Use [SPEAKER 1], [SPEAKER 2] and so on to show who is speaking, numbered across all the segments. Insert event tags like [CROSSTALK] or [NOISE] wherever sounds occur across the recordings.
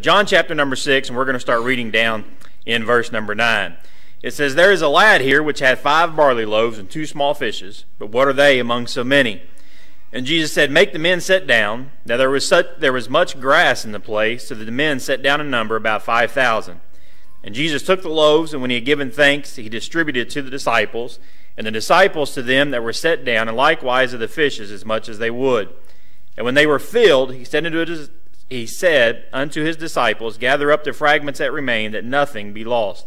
[SPEAKER 1] John chapter number 6, and we're going to start reading down in verse number 9. It says, There is a lad here which had five barley loaves and two small fishes, but what are they among so many? And Jesus said, Make the men sit down. Now there was, such, there was much grass in the place, so that the men sat down in number about five thousand. And Jesus took the loaves, and when he had given thanks, he distributed to the disciples, and the disciples to them that were set down, and likewise of the fishes as much as they would. And when they were filled, he said unto his, he said unto his disciples, Gather up the fragments that remain, that nothing be lost.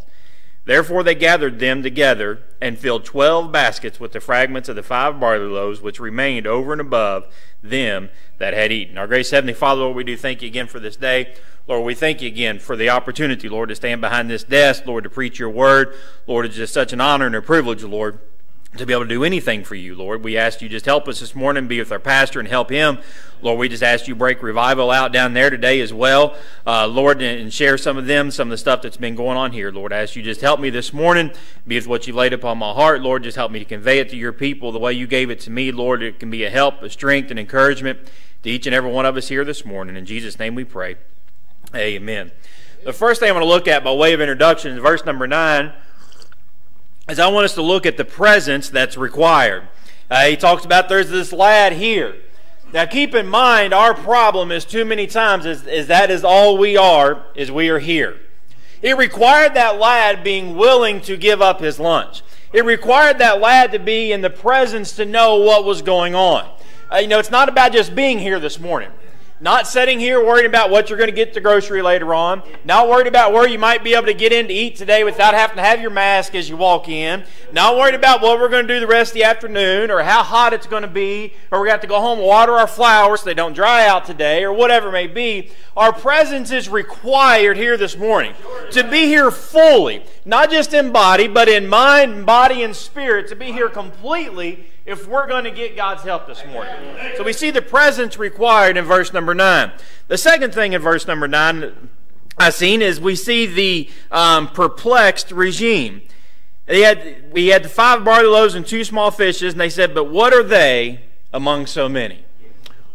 [SPEAKER 1] Therefore they gathered them together and filled twelve baskets with the fragments of the five barley loaves which remained over and above them that had eaten. Our gracious Heavenly Father, Lord, we do thank you again for this day. Lord, we thank you again for the opportunity, Lord, to stand behind this desk, Lord, to preach your word. Lord, it's just such an honor and a privilege, Lord to be able to do anything for you, Lord. We ask you just help us this morning, be with our pastor and help him. Lord, we just ask you break revival out down there today as well, uh, Lord, and share some of them, some of the stuff that's been going on here. Lord, I ask you just help me this morning, be with what you laid upon my heart. Lord, just help me to convey it to your people the way you gave it to me. Lord, it can be a help, a strength, and encouragement to each and every one of us here this morning. In Jesus' name we pray. Amen. The first thing I want to look at by way of introduction is verse number 9 is I want us to look at the presence that's required. Uh, he talks about there's this lad here. Now keep in mind our problem is too many times is, is that is all we are, is we are here. It required that lad being willing to give up his lunch. It required that lad to be in the presence to know what was going on. Uh, you know, it's not about just being here this morning. Not sitting here worried about what you're going to get the grocery later on. Not worried about where you might be able to get in to eat today without having to have your mask as you walk in. Not worried about what we're going to do the rest of the afternoon or how hot it's going to be or we have to go home and water our flowers so they don't dry out today or whatever it may be. Our presence is required here this morning to be here fully, not just in body, but in mind, body, and spirit, to be here completely if we're going to get God's help this morning. So we see the presence required in verse number 9. The second thing in verse number 9 I've seen is we see the um, perplexed regime. They had, we had the five barley loaves and two small fishes, and they said, But what are they among so many?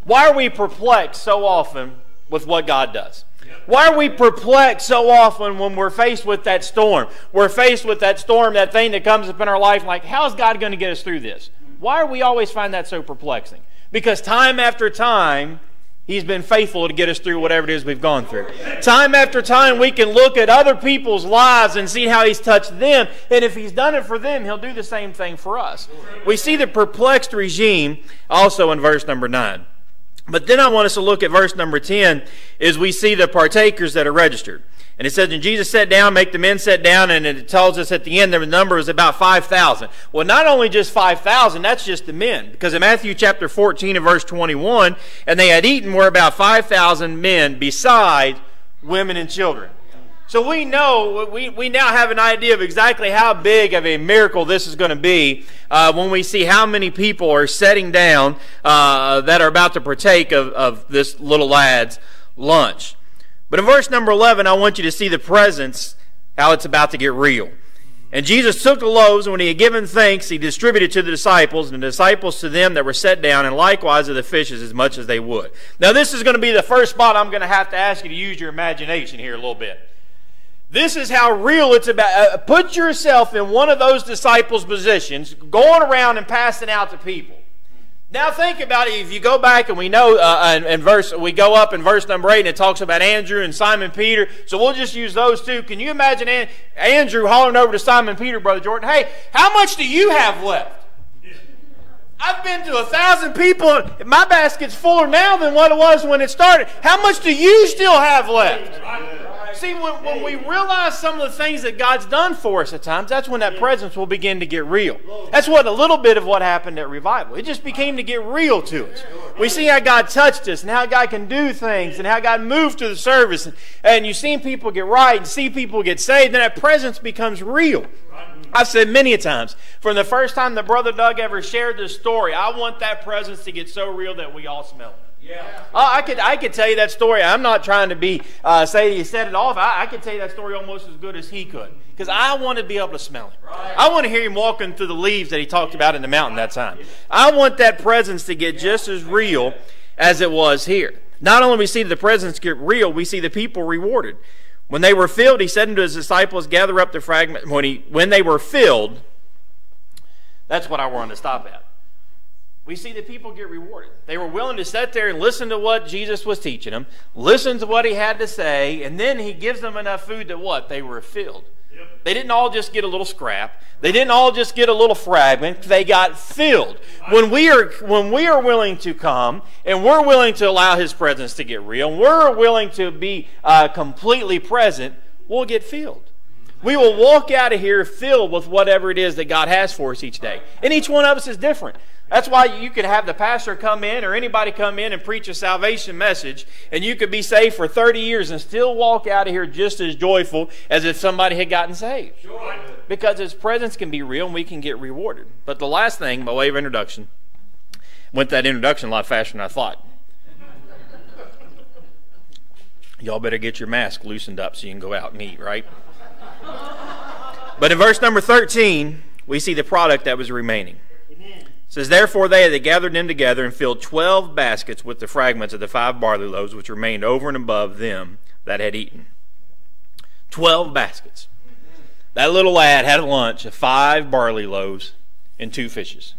[SPEAKER 1] Why are we perplexed so often with what God does? Why are we perplexed so often when we're faced with that storm? We're faced with that storm, that thing that comes up in our life, like, how's God going to get us through this? Why are we always find that so perplexing? Because time after time, He's been faithful to get us through whatever it is we've gone through. Time after time, we can look at other people's lives and see how He's touched them. And if He's done it for them, He'll do the same thing for us. We see the perplexed regime also in verse number 9. But then I want us to look at verse number 10 is we see the partakers that are registered. And it says, and Jesus sat down, make the men sit down, and it tells us at the end the number is about 5,000. Well, not only just 5,000, that's just the men. Because in Matthew chapter 14 and verse 21, and they had eaten were about 5,000 men beside women and children. So we know, we, we now have an idea of exactly how big of a miracle this is going to be uh, when we see how many people are setting down uh, that are about to partake of, of this little lad's lunch. But in verse number 11, I want you to see the presence, how it's about to get real. And Jesus took the loaves, and when he had given thanks, he distributed to the disciples, and the disciples to them that were set down, and likewise of the fishes as much as they would. Now, this is going to be the first spot I'm going to have to ask you to use your imagination here a little bit. This is how real it's about. Uh, put yourself in one of those disciples' positions, going around and passing out to people. Now think about it. If you go back and we know uh, in, verse, we go up in verse number eight, and it talks about Andrew and Simon Peter. So we'll just use those two. Can you imagine An- Andrew hollering over to Simon Peter, brother Jordan? Hey, how much do you have left? I've been to a thousand people. And My basket's fuller now than what it was when it started. How much do you still have left? See, when, when we realize some of the things that God's done for us at times, that's when that presence will begin to get real. That's what a little bit of what happened at revival. It just became to get real to us. We see how God touched us and how God can do things and how God moved to the service. And, and you've seen people get right and see people get saved, and that presence becomes real. I've said many a times, from the first time that Brother Doug ever shared this story, I want that presence to get so real that we all smell it. Yeah. Uh, I could I could tell you that story. I'm not trying to be uh, say he set it off. I, I could tell you that story almost as good as he could because I want to be able to smell it. Right. I want to hear him walking through the leaves that he talked about in the mountain that time. I want that presence to get just as real as it was here. Not only we see the presence get real, we see the people rewarded. When they were filled, he said unto his disciples, Gather up the fragment. When, he, when they were filled, that's what I wanted to stop at. We see the people get rewarded. They were willing to sit there and listen to what Jesus was teaching them, listen to what he had to say, and then he gives them enough food that what? They were filled. Yep. They didn't all just get a little scrap. They didn't all just get a little fragment. They got filled. When we are when we are willing to come and we're willing to allow His presence to get real, and we're willing to be uh, completely present, we'll get filled. We will walk out of here filled with whatever it is that God has for us each day. And each one of us is different. That's why you could have the pastor come in or anybody come in and preach a salvation message, and you could be saved for 30 years and still walk out of here just as joyful as if somebody had gotten saved. Sure. Because his presence can be real and we can get rewarded. But the last thing, by way of introduction, went that introduction a lot faster than I thought. Y'all better get your mask loosened up so you can go out and eat, right? But in verse number 13, we see the product that was remaining. It says, Therefore they had gathered them together and filled twelve baskets with the fragments of the five barley loaves which remained over and above them that had eaten. Twelve baskets. That little lad had a lunch of five barley loaves and two fishes.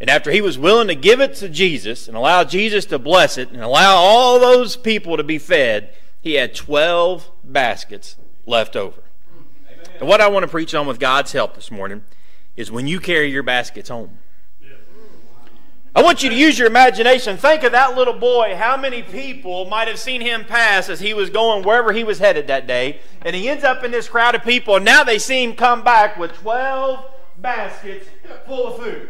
[SPEAKER 1] And after he was willing to give it to Jesus and allow Jesus to bless it and allow all those people to be fed, he had 12 baskets left over. And what I want to preach on with God's help this morning is when you carry your baskets home. I want you to use your imagination. Think of that little boy. How many people might have seen him pass as he was going wherever he was headed that day? And he ends up in this crowd of people, and now they see him come back with 12 baskets full of food.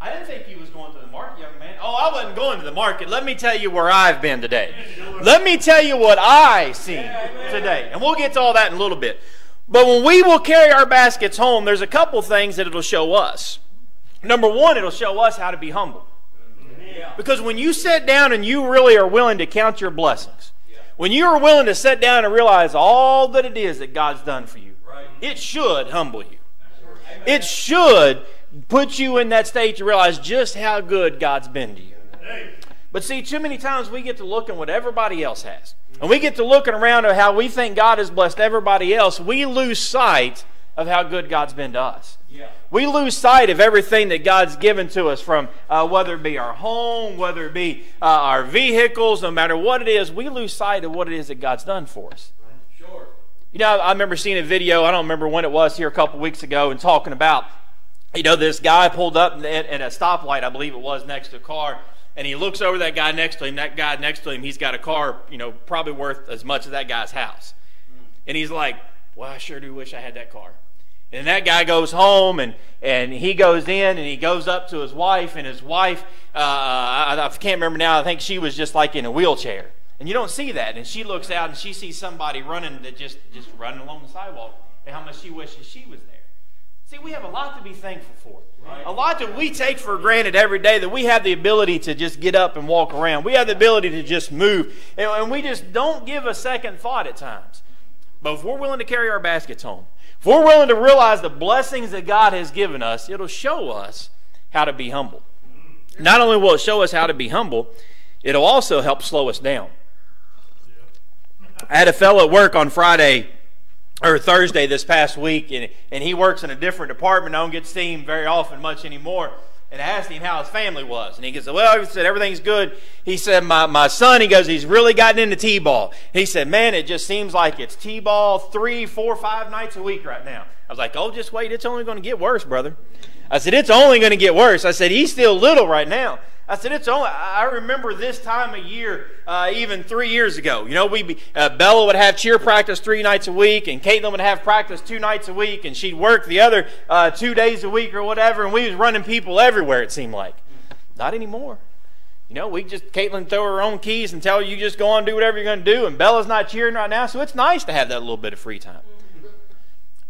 [SPEAKER 1] I didn't think he was going to the market, young man. Oh, I wasn't going to the market. Let me tell you where I've been today. Let me tell you what I see today. And we'll get to all that in a little bit. But when we will carry our baskets home, there's a couple things that it'll show us. Number one, it'll show us how to be humble. Because when you sit down and you really are willing to count your blessings, when you are willing to sit down and realize all that it is that God's done for you, it should humble you. It should put you in that state to realize just how good God's been to you. But see, too many times we get to look at what everybody else has. And we get to looking around at how we think God has blessed everybody else. We lose sight of how good God's been to us. Yeah. We lose sight of everything that God's given to us from uh, whether it be our home, whether it be uh, our vehicles, no matter what it is, we lose sight of what it is that God's done for us. Sure. You know, I remember seeing a video, I don't remember when it was here a couple weeks ago, and talking about you know, this guy pulled up at, at a stoplight, I believe it was, next to a car, and he looks over that guy next to him. That guy next to him, he's got a car, you know, probably worth as much as that guy's house. And he's like, well, I sure do wish I had that car. And that guy goes home and, and he goes in and he goes up to his wife, and his wife, uh, I, I can't remember now, I think she was just like in a wheelchair. And you don't see that. And she looks out and she sees somebody running that just, just running along the sidewalk and how much she wishes she was there. See, we have a lot to be thankful for. Right. A lot that we take for granted every day that we have the ability to just get up and walk around. We have the ability to just move. And, and we just don't give a second thought at times. But if we're willing to carry our baskets home, if we're willing to realize the blessings that God has given us, it'll show us how to be humble. Not only will it show us how to be humble, it'll also help slow us down. I had a fellow at work on Friday or Thursday this past week, and, and he works in a different department. I don't get to see him very often, much anymore. And I asked him how his family was. And he goes, Well, he said, everything's good. He said, My, my son, he goes, he's really gotten into T ball. He said, Man, it just seems like it's T ball three, four, five nights a week right now. I was like, Oh, just wait. It's only going to get worse, brother. I said, It's only going to get worse. I said, He's still little right now. I said, it's only, I remember this time of year, uh, even three years ago. You know, we uh, Bella would have cheer practice three nights a week, and Caitlin would have practice two nights a week, and she'd work the other uh, two days a week or whatever, and we was running people everywhere, it seemed like. Not anymore. You know, we just, Caitlin throw her own keys and tell her you just go on do whatever you're going to do, and Bella's not cheering right now, so it's nice to have that little bit of free time.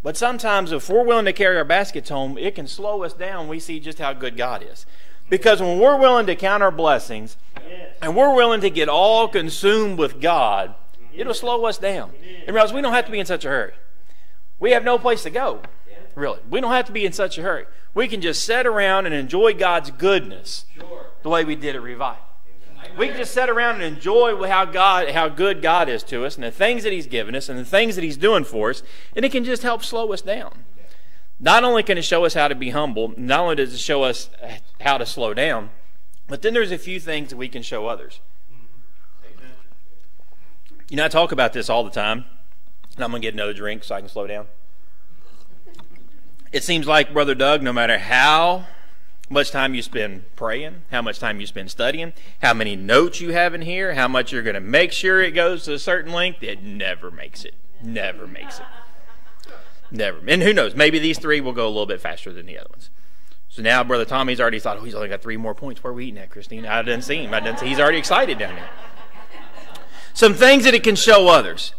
[SPEAKER 1] But sometimes, if we're willing to carry our baskets home, it can slow us down. We see just how good God is. Because when we're willing to count our blessings and we're willing to get all consumed with God, it'll slow us down. And realize we don't have to be in such a hurry. We have no place to go, really. We don't have to be in such a hurry. We can just sit around and enjoy God's goodness the way we did at Revive. We can just sit around and enjoy how God, how good God is to us, and the things that He's given us, and the things that He's doing for us, and it can just help slow us down. Not only can it show us how to be humble, not only does it show us how to slow down, but then there's a few things that we can show others. You know, I talk about this all the time, and I'm going to get another drink so I can slow down. It seems like, Brother Doug, no matter how much time you spend praying, how much time you spend studying, how many notes you have in here, how much you're going to make sure it goes to a certain length, it never makes it. Never makes it. Never. And who knows? Maybe these three will go a little bit faster than the other ones. So now Brother Tommy's already thought, oh, he's only got three more points. Where are we eating at, Christine? I didn't see him. I didn't see. He's already excited down there. Some things that it can show others.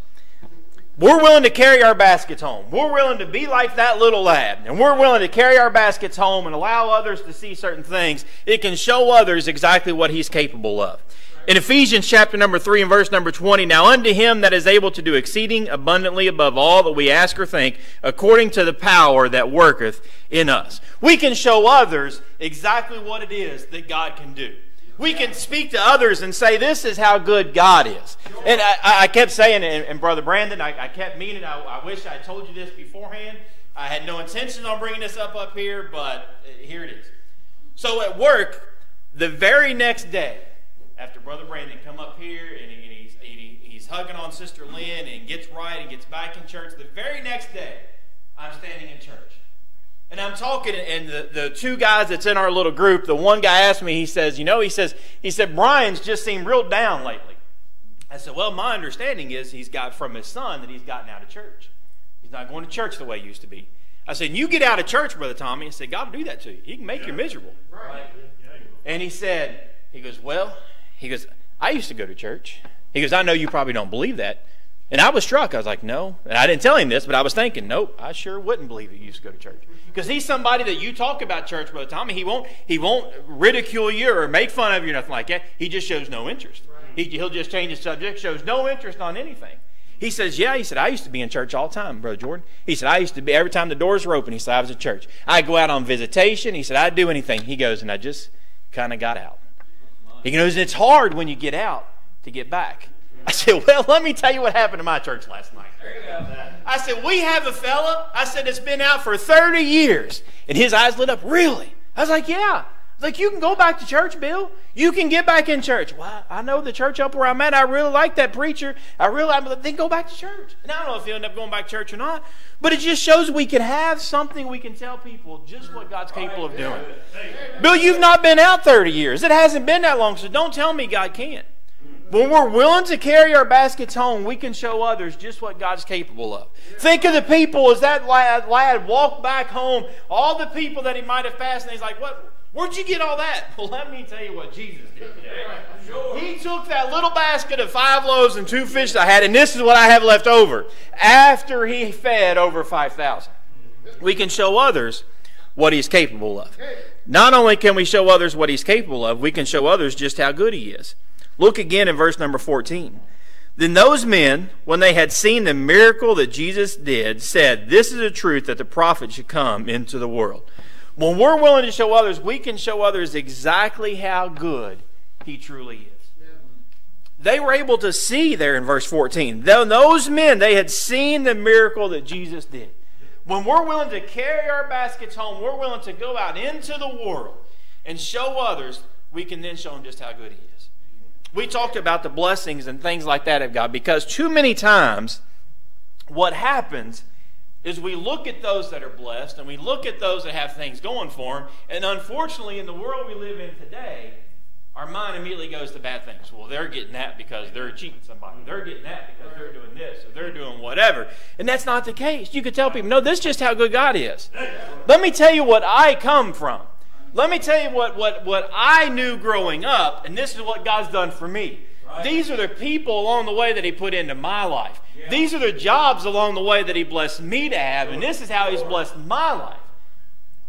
[SPEAKER 1] We're willing to carry our baskets home. We're willing to be like that little lad. And we're willing to carry our baskets home and allow others to see certain things. It can show others exactly what he's capable of. In Ephesians chapter number 3 and verse number 20, now unto him that is able to do exceeding abundantly above all that we ask or think, according to the power that worketh in us. We can show others exactly what it is that God can do we can speak to others and say, This is how good God is. And I, I kept saying, and, and Brother Brandon, I, I, kept meaning, I, I wish I told you this beforehand. I had no intention on bringing this up up here, but uh, here it is. So at work, the very next day, after Brother Brandon come up here and, he, and he's, he, he's hugging on Sister Lynn and gets right and gets back in church, the very next day, I'm standing in church. And I'm talking, and the, the two guys that's in our little group, the one guy asked me, he says, you know, he says, he said, Brian's just seemed real down lately. I said, well, my understanding is he's got from his son that he's gotten out of church. He's not going to church the way he used to be. I said, you get out of church, Brother Tommy. I said, God will do that to you. He can make you miserable. Right. And he said, he goes, well, he goes, I used to go to church. He goes, I know you probably don't believe that. And I was struck. I was like, no. And I didn't tell him this, but I was thinking, nope, I sure wouldn't believe he used to go to church. Because he's somebody that you talk about church, Brother Tommy. He won't, he won't ridicule you or make fun of you or nothing like that. He just shows no interest. He, he'll just change the subject, shows no interest on anything. He says, Yeah, he said, I used to be in church all the time, Brother Jordan. He said, I used to be, every time the doors were open, he said, I was at church. I'd go out on visitation. He said, I'd do anything. He goes, and I just kind of got out. He goes, It's hard when you get out to get back. I said, Well, let me tell you what happened to my church last night. I said, We have a fella. I said, It's been out for 30 years. And his eyes lit up. Really? I was like, Yeah. I like, You can go back to church, Bill. You can get back in church. Well, I know the church up where I'm at. I really like that preacher. I really, I'm, then go back to church. And I don't know if he'll end up going back to church or not. But it just shows we can have something we can tell people just what God's capable of doing. Bill, you've not been out 30 years. It hasn't been that long, so don't tell me God can't. When we're willing to carry our baskets home, we can show others just what God's capable of. Think of the people as that lad, lad walked back home, all the people that he might have and he's like, What? Where'd you get all that? Well, let me tell you what Jesus did today. He took that little basket of five loaves and two fish that I had, and this is what I have left over. After he fed over 5,000, we can show others what he's capable of. Not only can we show others what he's capable of, we can show others just how good he is. Look again in verse number 14. Then those men, when they had seen the miracle that Jesus did, said, This is a truth that the prophet should come into the world. When we're willing to show others, we can show others exactly how good he truly is. They were able to see there in verse 14. Those men, they had seen the miracle that Jesus did. When we're willing to carry our baskets home, we're willing to go out into the world and show others, we can then show them just how good he is we talked about the blessings and things like that of God because too many times what happens is we look at those that are blessed and we look at those that have things going for them, and unfortunately, in the world we live in today, our mind immediately goes to bad things. Well, they're getting that because they're cheating somebody. They're getting that because they're doing this or they're doing whatever. And that's not the case. You could tell people, no, this is just how good God is. Let me tell you what I come from. Let me tell you what, what, what I knew growing up, and this is what God's done for me. Right. These are the people along the way that He put into my life. Yeah. These are the jobs along the way that He blessed me to have, and this is how He's blessed my life.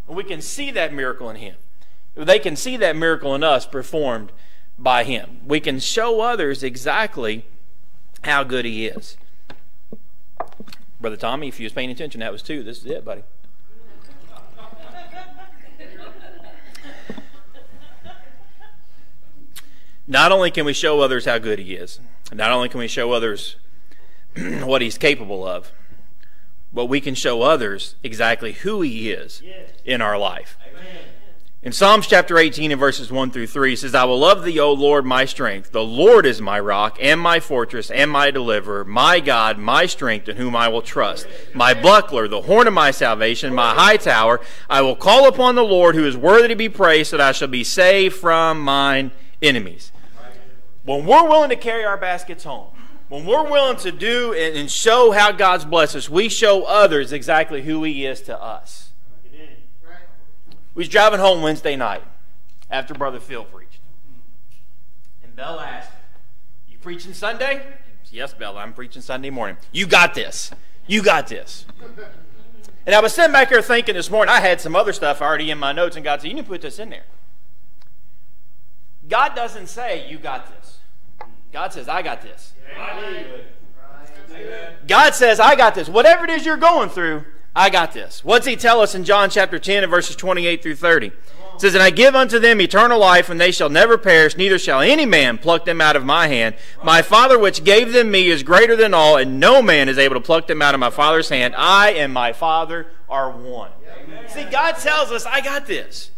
[SPEAKER 1] And we can see that miracle in Him. They can see that miracle in us performed by Him. We can show others exactly how good He is. Brother Tommy, if you was paying attention, that was two. This is it, buddy. Not only can we show others how good He is, not only can we show others [CLEARS THROAT] what He's capable of, but we can show others exactly who He is in our life. In Psalms chapter 18 and verses 1 through 3, it says, I will love thee, O Lord, my strength. The Lord is my rock and my fortress and my deliverer, my God, my strength, in whom I will trust. My buckler, the horn of my salvation, my high tower. I will call upon the Lord, who is worthy to be praised, that I shall be saved from mine enemies. When we're willing to carry our baskets home, when we're willing to do and show how God's blessed us, we show others exactly who He is to us. We was driving home Wednesday night after Brother Phil preached. And Bella asked, You preaching Sunday? Yes, Bella, I'm preaching Sunday morning. You got this. You got this. And I was sitting back here thinking this morning, I had some other stuff already in my notes, and God said, You need to put this in there. God doesn't say, You got this. God says, I got this. God says, I got this. Whatever it is you're going through, I got this. What's he tell us in John chapter 10 and verses 28 through 30? It says, And I give unto them eternal life, and they shall never perish, neither shall any man pluck them out of my hand. My Father which gave them me is greater than all, and no man is able to pluck them out of my Father's hand. I and my Father are one. See, God tells us, I got this.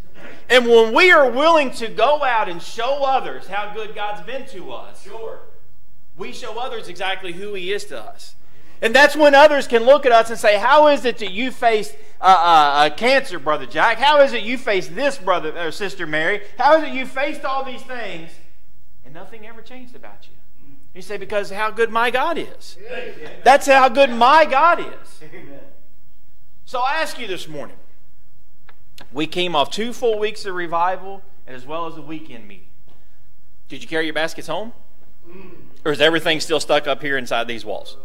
[SPEAKER 1] And when we are willing to go out and show others how good God's been to us, sure. we show others exactly who He is to us. And that's when others can look at us and say, How is it that you faced uh, uh, cancer, Brother Jack? How is it you faced this, Brother or Sister Mary? How is it you faced all these things and nothing ever changed about you? You say, Because how good my God is. That's how good my God is. Amen. So I ask you this morning we came off two full weeks of revival and as well as a weekend meeting. Did you carry your baskets home? Or is everything still stuck up here inside these walls?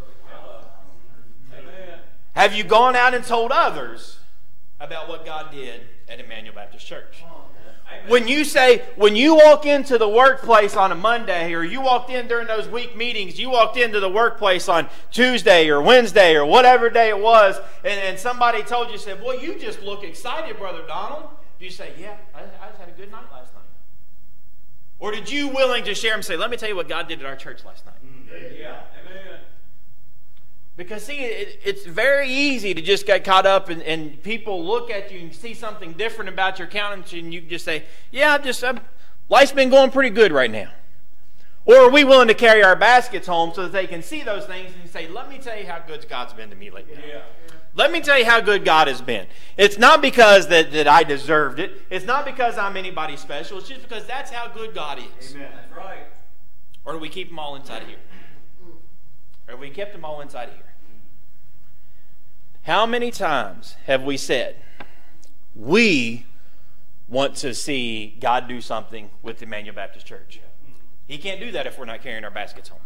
[SPEAKER 1] Have you gone out and told others about what God did at Immanuel Baptist Church? When you say, when you walk into the workplace on a Monday, or you walked in during those week meetings, you walked into the workplace on Tuesday or Wednesday or whatever day it was, and, and somebody told you, said, Boy, you just look excited, Brother Donald. Do you say, Yeah, I, I just had a good night last night? Or did you willing to share and say, Let me tell you what God did at our church last night? Mm, yeah. Because, see, it, it's very easy to just get caught up and, and, people look at you and see something different about your countenance and you just say, Yeah, just I'm, life's been going pretty good right now. Or are we willing to carry our baskets home so that they can see those things and say, Let me tell you how good God's been to me lately. Yeah. Let me tell you how good God has been. It's not because that, that I deserved it. It's not because I'm anybody special. It's just because that's how good God is. Amen. That's right. Or do we keep them all inside here? Or have we kept them all inside here? How many times have we said, we want to see God do something with Immanuel Baptist Church? He can't do that if we're not carrying our baskets home.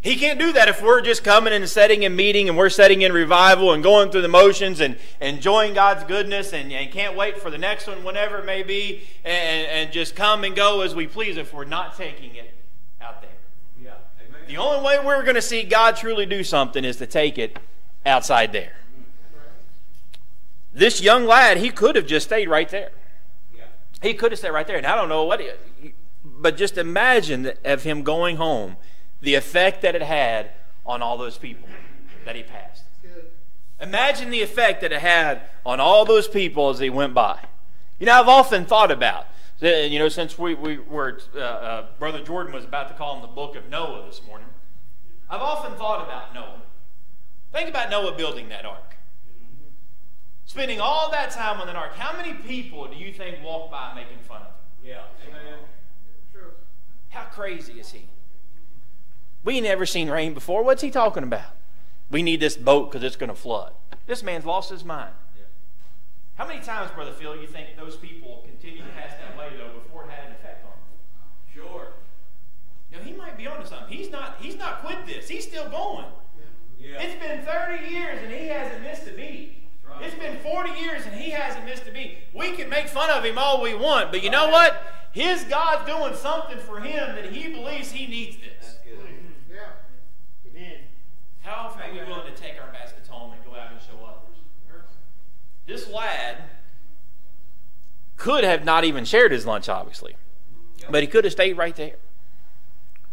[SPEAKER 1] He can't do that if we're just coming and setting in meeting and we're setting in revival and going through the motions and enjoying God's goodness and, and can't wait for the next one, whenever it may be, and, and just come and go as we please if we're not taking it out there. Yeah. The only way we're going to see God truly do something is to take it outside there. This young lad, he could have just stayed right there. He could have stayed right there. And I don't know what, he, but just imagine of him going home, the effect that it had on all those people that he passed. Imagine the effect that it had on all those people as he went by. You know, I've often thought about, you know, since we, we were, uh, uh, Brother Jordan was about to call him the book of Noah this morning, I've often thought about Noah. Think about Noah building that ark. Spending all that time on that ark. How many people do you think walk by making fun of him? Yeah. Amen. True. How crazy is he? We never seen rain before. What's he talking about? We need this boat because it's going to flood. This man's lost his mind. Yeah. How many times, Brother Phil, you think those people continue to pass that way though before it had an effect on them? Sure. You know, he might be onto something. He's not. He's not quit this. He's still going. It's been 30 years and he hasn't missed a beat. Right. It's been 40 years and he hasn't missed a beat. We can make fun of him all we want, but you know what? His God's doing something for him that he believes he needs this. That's good. Yeah. Amen. How often are we willing to take our baskets home and go out and show others? This lad could have not even shared his lunch, obviously. But he could have stayed right there.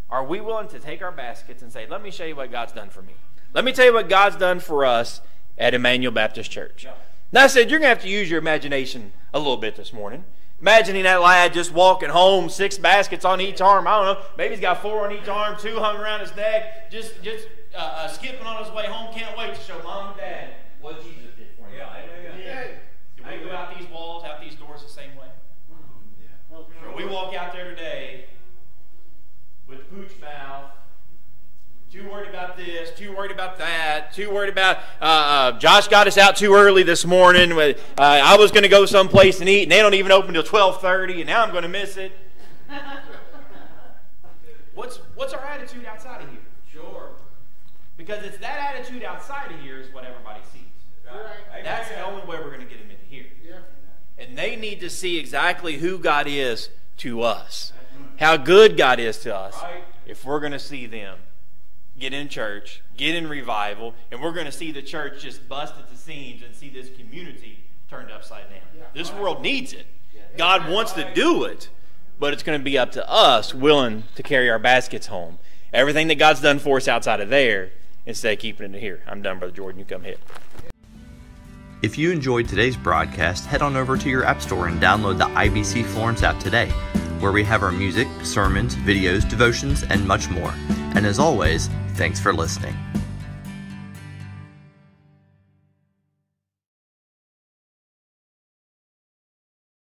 [SPEAKER 1] Are we willing to take our baskets and say, let me show you what God's done for me? Let me tell you what God's done for us at Immanuel Baptist Church. Now, I said, you're going to have to use your imagination a little bit this morning. Imagining that lad just walking home, six baskets on each arm. I don't know. Maybe he's got four on each arm, two hung around his neck, just, just uh, uh, skipping on his way home. Can't wait to show mom and dad what Jesus did for him. Yeah, yeah. Did we go out these walls, out these doors the same way? Or we walk out there today with pooch mouth, too worried about this, too worried about that, too worried about uh, uh, Josh got us out too early this morning. Uh, I was going to go someplace and eat, and they don't even open till twelve thirty, and now I'm going to miss it. [LAUGHS] what's what's our attitude outside of here?
[SPEAKER 2] Sure.
[SPEAKER 1] Because it's that attitude outside of here is what everybody sees.
[SPEAKER 2] Right.
[SPEAKER 1] That's the only way we're going to get them into here. And they need to see exactly who God is to us, how good God is to us,
[SPEAKER 2] Right.
[SPEAKER 1] if we're going to see them get in church, get in revival, and we're going to see the church just bust at the seams and see this community turned upside down. This world needs it. God wants to do it, but it's going to be up to us willing to carry our baskets home. Everything that God's done for us outside of there, instead of keeping it here. I'm done, Brother Jordan. You come ahead.
[SPEAKER 3] If you enjoyed today's broadcast, head on over to your App Store and download the IBC Florence app today, where we have our music, sermons, videos, devotions, and much more. And as always, thanks for listening.